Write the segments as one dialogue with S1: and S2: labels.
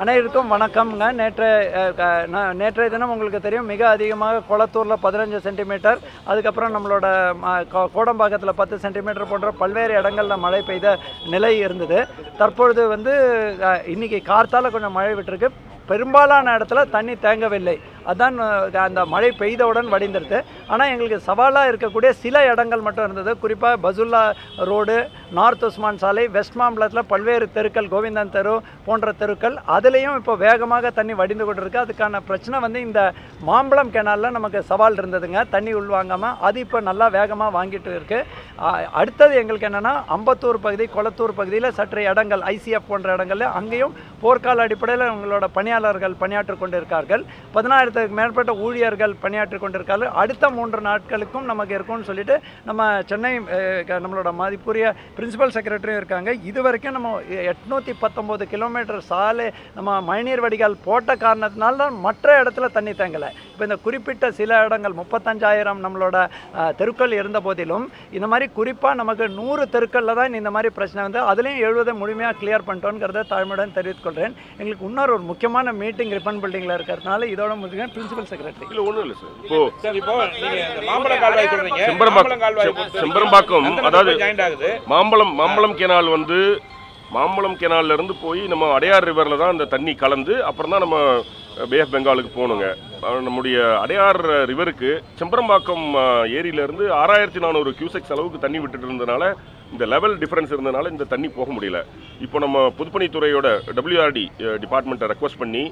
S1: அனைவருக்கும் வணக்கம்ங்க. நேற்று நேற்றைய தினம் உங்களுக்கு தெரியும் மிக அதிகமாக கொளத்தூரில் பதினஞ்சு சென்டிமீட்டர் அதுக்கப்புறம் நம்மளோட ம, கோ- கோடம்பாக்கத்தில் பத்து சென்டிமீட்டர் போன்ற பல்வேறு இடங்களில் மழை பெய்த நிலை இருந்தது. தற்பொழுது வந்து இன்றைக்கி இன்னைக்கு கொஞ்சம் மழை விட்டுருக்கு. பெரும்பாலான இடத்துல தண்ணி தேங்கவில்லை. அதான் அந்த மழை பெய்தவுடன் வடிந்துருது ஆனால் எங்களுக்கு சவாலாக இருக்கக்கூடிய சில இடங்கள் மட்டும் இருந்தது. குறிப்பாக பசுல்லா ரோடு நார்த் உஸ்மான் சாலை வெஸ்ட் மாம்பலத்தில் பல்வேறு தெருக்கள் கோவிந்தன் தெரு போன்ற தெருக்கள் அதுலேயும் இப்போ வேகமாக தண்ணி வடிந்து கொண்டிருக்கு. அதுக்கான பிரச்சனை வந்து இந்த மாம்பழம் கெனாலில் நமக்கு சவால் இருந்ததுங்க. தண்ணி உள்வாங்காமல் அது இப்போ நல்லா வேகமாக வாங்கிட்டு இருக்குது அடுத்தது எங்களுக்கு என்னென்னா அம்பத்தூர் பகுதி கொளத்தூர் பகுதியில் சற்று இடங்கள் ஐசிஎஃப் போன்ற இடங்கள்ல அங்கேயும் போர்க்கால அடிப்படையில் உங்களோட பணியாளர்கள் பணியாற்றி கொண்டிருக்கார்கள். மூவாயிரத்துக்கு மேற்பட்ட ஊழியர்கள் பணியாற்றி கொண்டிருக்கார்கள் அடுத்த மூன்று நாட்களுக்கும் நமக்கு இருக்கும்னு சொல்லிட்டு நம்ம சென்னை க- நம்மளோட மதிப்புரிய பிரின்சிபல் செக்ரட்டரியும் இருக்காங்க. இது வரைக்கும் நம்ம எட்நூற்றி பத்தொம்போது கிலோமீட்டர் சாலை நம்ம மழைநீர் வடிகால் போட்ட காரணத்தினால தான் மற்ற இடத்துல தண்ணி தேங்கலை. இப்போ இந்த குறிப்பிட்ட சில இடங்கள் முப்பத்தஞ்சாயிரம் நம்மளோட தெருக்கள் இருந்த போதிலும் இந்த மாதிரி குறிப்பாக நமக்கு நூறு தெருக்களில் தான் இந்த மாதிரி பிரச்சனை வந்து அதுலேயும் எழுபதை முழுமையாக கிளியர் பண்ணிட்டோங்கிறத தாழ்மையுடன் தெரிவித்துக்கொள்கிறேன் எங்களுக்கு இன்னொரு ஒரு முக்கியமான மீட்டிங் ரிப்பன் பில்டிங்கில் இருக்கிறதுனால இதோட முடிக்கிறேன் பிரின்சிபல் செக்ரட்டரி
S2: இல்ல ஒண்ணும் இல்ல சார் இப்போ
S3: சார் இப்போ நீங்க இந்த மாம்பழ கால்வாய் சொல்றீங்க.
S2: செம்பரம்பாக்கம்.
S3: மாம்பழம்
S2: செம்பரம்பாக்கம் அதாவது மாம்பழம் மாம்பழம் கெனால் வந்து மாம்பழம் கெனால்ல இருந்து போய் நம்ம அடையார் ரிவர்ல தான் அந்த தண்ணி கலந்து அப்புறம் தான் நம்ம பே ஆஃப் பெங்காலுக்கு போகணுங்க. நம்முடைய அடையார் ரிவருக்கு செம்பரம்பாக்கம் அஹ், ஏரியில இருந்து ஆறாயிரத்தி நானூறு கியூசெக்ஸ் அளவுக்கு தண்ணி விட்டுட்டு இருந்தனால இந்த லெவல் டிஃபரன்ஸ் இருந்தனால இந்த தண்ணி போக முடியல. இப்போ நம்ம பொதுப்பணித்துறையோட டபிள்யூஆர்டி டிபார்ட்மெண்ட்டை ரெக்வஸ்ட் பண்ணி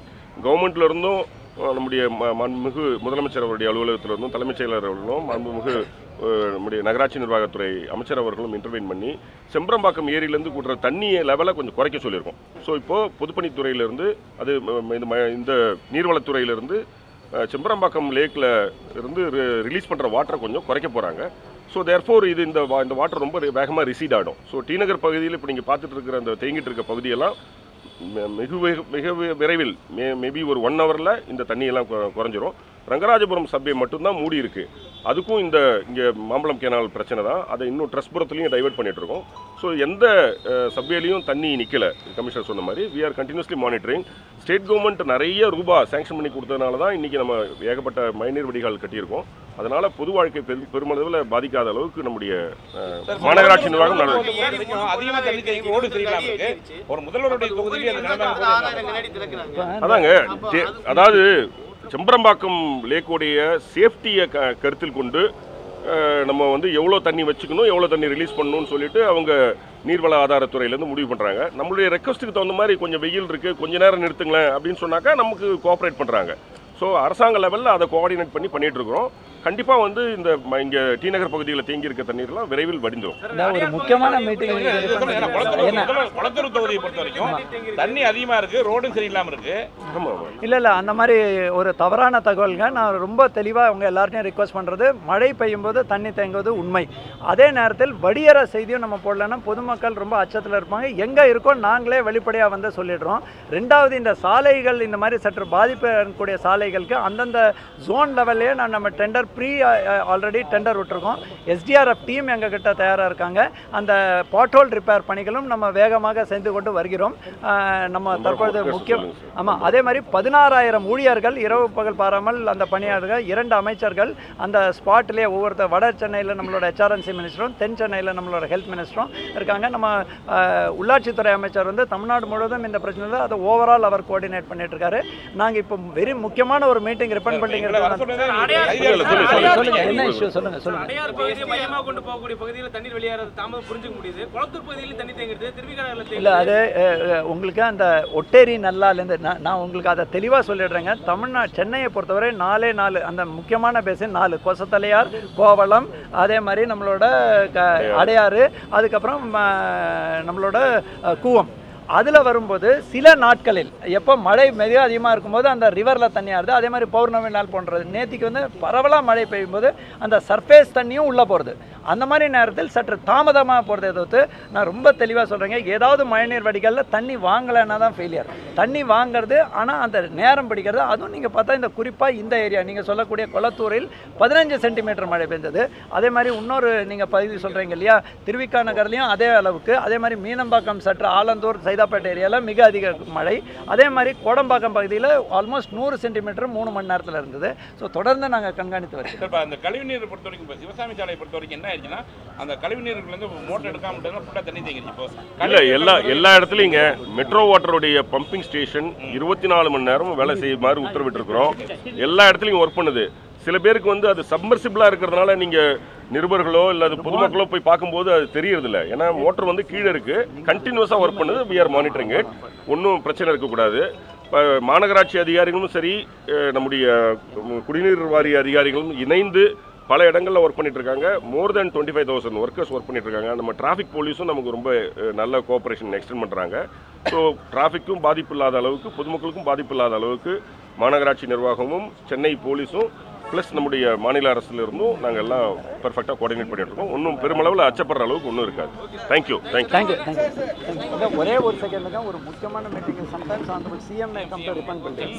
S2: கவர்மெண்ட்ல இருந்தும் அஹ், நம்முடைய ம- மாண்புமிகு முதலமைச்சர் அவருடைய அலுவலகத்தில் இருந்தும் தலைமைச் செயலர் அவர்களும் மாண்புமிகு நம்முடைய நகராட்சி நிர்வாகத்துறை அமைச்சர் அவர்களும் இன்டர்வெயின் பண்ணி செம்பரம்பாக்கம் ஏரியிலேருந்து கூட்டுற தண்ணியை லெவலை கொஞ்சம் குறைக்க சொல்லியிருக்கோம். ஸோ இப்போது பொதுப்பணித்துறையிலிருந்து அது இந்த ம- இந்த நீர்வளத்துறையிலேருந்து செம்பரம்பாக்கம் லேக்கில் இருந்து ரிலீஸ் பண்ணுற வாட்டரை கொஞ்சம் குறைக்க போகிறாங்க ஸோ தேர்ஃபோர் இது இந்த வா- இந்த வாட்டர் ரொம்ப வேகமாக ரிசீட் ஆகிடும் ஸோ டி நகர் பகுதியில் இப்போ நீங்கள் பார்த்துட்டு இருக்கிற அந்த தேங்கிட்டு இருக்க பகுதியெல்லாம் மிக மிக விரைவில் மே மேபி ஒரு ஒன் ஹவரில் இந்த தண்ணியெல்லாம் குறைஞ்சிரும். ரங்கராஜபுரம் சபை மட்டும்தான் மூடி இருக்குது அதுக்கும் இந்த இங்கே மாம்பழம் கேனால் பிரச்சனை தான். அதை இன்னும் ட்ரஸ்புரத்துலையும் டைவெர்ட் பண்ணிகிட்ருக்கோம் இருக்கோம். ஸோ எந்த சபையிலையும் தண்ணி நிற்கலை கமிஷனர் சொன்ன மாதிரி we are continuously monitoring state government நிறைய ரூபா சேங்ஷன் பண்ணி கொடுத்ததுனால தான் இன்றைக்கி நம்ம ஏகப்பட்ட மழைநீர் வடிகால் கட்டியிருக்கோம். அதனால பொது வாழ்க்கை பெரும் பெருமளவில் பாதிக்காத அளவுக்கு நம்முடைய மாநகராட்சி நிர்வாகம். அதாங்க அதாவது செம்பரம்பாக்கம் லேக்கோடைய சேஃப்டியை க கருத்தில் கொண்டு நம்ம வந்து எவ்வளோ தண்ணி வச்சுக்கணும் எவ்வளோ தண்ணி ரிலீஸ் பண்ணணும்னு சொல்லிட்டு அவங்க நீர்வள ஆதாரத்துறையிலேருந்து முடிவு பண்ணுறாங்க நம்மளுடைய ரெக்வஸ்ட்டுக்கு தகுந்த மாதிரி கொஞ்சம் வெயில் இருக்குது கொஞ்ச நேரம் நிறுத்துங்களேன் அப்படின்னு சொன்னாக்கா நமக்கு கோஆப்ரேட் பண்ணுறாங்க ஸோ அரசாங்க லெவலில் அதை கோஆர்டினேட் பண்ணி பண்ணிட்டு இருக்கிறோம். கண்டிப்பாக வந்து இந்த ம- இங்க டி நகர் பகுதியில் தேங்கி இருக்க தண்ணீர்லாம் விரைவில் வடிந்துடும்
S1: ஒரு முக்கியமான மீட்டிங்
S3: குளத்தூர் தொகுதியை பொறுத்த வரைக்கும் தண்ணி அதிகமா இருக்கு ரோடும் சரியில்லாம இருக்கு.
S1: இல்லை இல்லை அந்த மாதிரி ஒரு தவறான தகவல்ங்க. நான் ரொம்ப தெளிவாக அவங்க எல்லார்ட்டையும் ரிக்வஸ்ட் பண்ணுறது மழை பெய்யும் போது தண்ணி தேங்குவது உண்மை. அதே நேரத்தில் வடியற செய்தியும் நம்ம போடலன்னா பொதுமக்கள் ரொம்ப அச்சத்தில் இருப்பாங்க. எங்கே இருக்கோ நாங்களே வெளிப்படையாக வந்து சொல்லிடுறோம். ரெண்டாவது இந்த சாலைகள் இந்த மாதிரி சற்று பாதிப்பு இருக்கக்கூடிய சாலைகளுக்கு அந்தந்த ஜோன் லெவல்லே நான் நம்ம டெண்டர் ப்ரீ ஆல்ரெடி டெண்டர் விட்டுருக்கோம். எஸ்டிஆர்எஃப் டீம் எங்கள் கிட்ட தயாராக இருக்காங்க. அந்த பாட்ஹோல் ரிப்பேர் பணிகளும் நம்ம வேகமாக செய்து கொண்டு வருகிறோம். நம்ம தற்பொழுது முக்கியம். ஆமாம் அதே மாதிரி பதினாறாயிரம் ஊழியர்கள் இரவு பகல் பாராமல் அந்த பணியாளர்கள் இரண்டு அமைச்சர்கள் அந்த ஸ்பாட்லேயே ஒவ்வொருத்தர் வட சென்னையில் நம்மளோட ஹெச்ஆர்என்சி மினிஸ்டரும் தென் சென்னையில் நம்மளோட ஹெல்த் மினிஸ்டரும் இருக்காங்க. நம்ம உள்ளாட்சித்துறை அமைச்சர் வந்து தமிழ்நாடு முழுவதும் இந்த பிரச்சனையில் அதை ஓவரால் அவர் கோஆர்டினேட் பண்ணிட்டு இருக்காரு. நாங்கள் இப்போ வெரி முக்கியமான ஒரு மீட்டிங் ரிப்பன் பண்ணிங்க
S2: சொல்லுங்க,
S1: என்ன இஷ்யூ சொல்லுங்க சொல்லுங்க
S4: அடையார் பகுதியை மையமாக கொண்டு போகக்கூடிய பகுதியில் தண்ணீர் வெளியேறது தாமதம் புரிஞ்சுக்க முடியுது. குளத்தூர் பகுதியில் தண்ணி தேங்குறது திருவிக்கடலில்
S1: இல்லை அது உங்களுக்கு அந்த ஒட்டேரி நல்லாலேருந்து நான் நான் உங்களுக்கு அதை தெளிவாக சொல்லிடுறேங்க. தமிழ்நாடு சென்னையை பொறுத்தவரை நாலே நாலு அந்த முக்கியமான பேசின் நாலு. கொசத்தலையார் கோவளம் அதே மாதிரி நம்மளோட க அடையாறு. அதுக்கப்புறம் நம்மளோட கூவம். அதில் வரும்போது சில நாட்களில் எப்போ மழை மிக அதிகமாக இருக்கும்போது அந்த ரிவரில் தண்ணியாக ஆறுது அதே மாதிரி பௌர்ணமி நாள் போன்றது. நேற்றுக்கு வந்து பரவலாக மழை பெய்யும்போது அந்த சர்ஃபேஸ் தண்ணியும் உள்ளே போகிறது அந்த மாதிரி நேரத்தில் சற்று தாமதமாக போகிறதை தவிர்த்து நான் ரொம்ப தெளிவாக சொல்கிறேங்க ஏதாவது மழைநீர் வடிகளில் தண்ணி வாங்கலைன்னா தான் ஃபெயிலியர் தண்ணி வாங்குறது ஆனால் அந்த நேரம் பிடிக்கிறது அதுவும் நீங்கள் பார்த்தா இந்த குறிப்பாக இந்த ஏரியா நீங்கள் சொல்லக்கூடிய கொளத்தூரில் பதினஞ்சு சென்டிமீட்டர் மழை பெஞ்சது. அதே மாதிரி இன்னொரு நீங்கள் பகுதி சொல்கிறீங்க இல்லையா? திருவிக்கா நகர்லேயும் அதே அளவுக்கு. அதே மாதிரி மீனம்பாக்கம் சற்று ஆலந்தூர் சைதா சைதாப்பேட்டை ஏரியாவில் மிக அதிக மழை. அதே மாதிரி கோடம்பாக்கம் பகுதியில் ஆல்மோஸ்ட் நூறு சென்டிமீட்டர் மூணு மணி நேரத்தில் இருந்தது. ஸோ தொடர்ந்து நாங்கள் கண்காணித்து வருகிறோம்.
S3: இப்போ அந்த கழிவு நீரை பொறுத்த வரைக்கும் இப்போ சிவசாமி சாலையை பொறுத்த வரைக்கும் என்ன ஆயிடுச்சுன்னா அந்த கழிவு நீருக்குலேருந்து மோட்டர் எடுக்காம ஃபுல்லாக தண்ணி தேங்கிடுச்சு. இப்போ
S2: இல்ல எல்லா எல்லா இடத்துலையுங்க மெட்ரோ வாட்டருடைய பம்பிங் ஸ்டேஷன் இருபத்தி நாலு மணி நேரம் வேலை செய்யுமாறு உத்தரவிட்டிருக்கிறோம். எல்லா இடத்துலையும் ஒர்க் பண்ணுது. சில பேருக்கு வந்து அது சப்மர்சிபிளாக இருக்கிறதுனால நீங்கள் நிருபர்களோ இல்லை அது பொதுமக்களோ போய் பார்க்கும்போது அது தெரியறதில்ல. ஏன்னா மோட்டர் வந்து கீழே இருக்கு. கண்டினியூஸாக ஒர்க் பண்ணுது. வி ஆர் மானிட்டரிங் இட் ஒன்றும் பிரச்சனை இருக்கக்கூடாது இப்போ மாநகராட்சி அதிகாரிகளும் சரி நம்முடைய குடிநீர் வாரிய அதிகாரிகளும் இணைந்து பல இடங்களில் ஒர்க் பண்ணிட்டு இருக்காங்க. More than twenty five thousand workers work பண்ணிட்டு இருக்காங்க. நம்ம டிராஃபிக் போலீஸும் நமக்கு ரொம்ப நல்ல கோஆபரேஷன் எக்ஸ்டெண்ட் பண்ணுறாங்க ஸோ டிராஃபிக்கும் பாதிப்பு இல்லாத அளவுக்கு பொதுமக்களுக்கும் பாதிப்பு இல்லாத அளவுக்கு மாநகராட்சி நிர்வாகமும் சென்னை போலீஸும் ப்ளஸ் நம்முடைய மாநில அரசுலேருந்தும் நாங்கள் எல்லாம் பர்ஃபெக்டாக கோஆர்டினேட் பண்ணிட்டு இருக்கோம். ஒன்றும் பெருமளவில் அச்சப்படுற அளவுக்கு ஒன்றும் இருக்காது. தேங்க்யூ தேங்க்யூ
S1: தேங்க்யூ தேங்க்யூ ஒரே ஒரு செகண்ட் தான் ஒரு முக்கியமான மீட்டிங் சம்டைம்ஸ் அந்த சிஎம் கம்பேர் பண்ணுறேன்